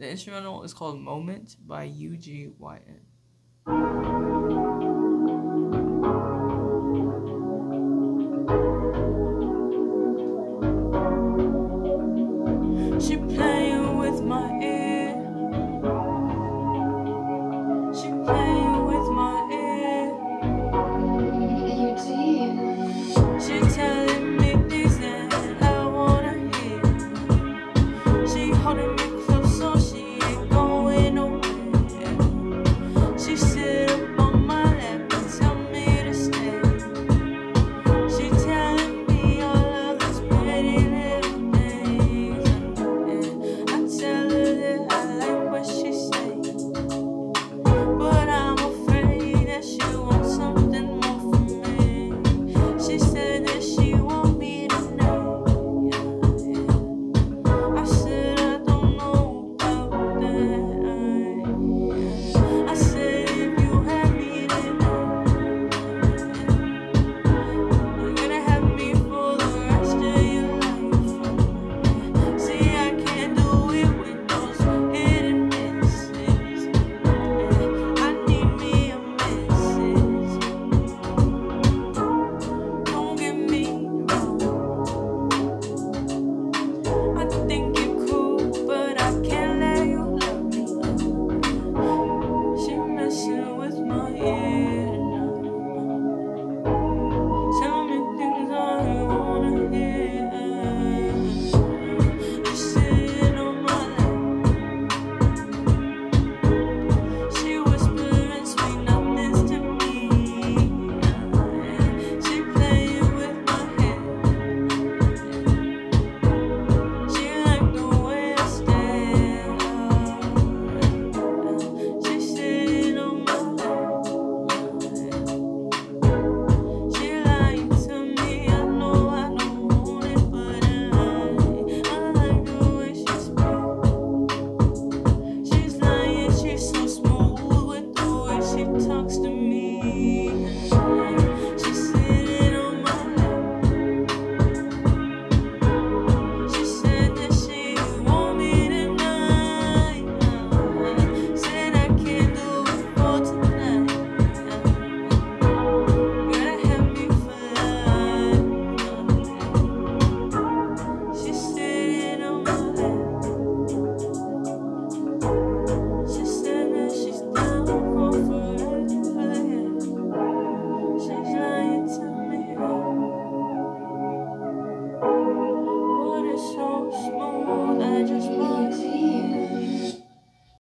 The instrumental is called Moment by UGYN.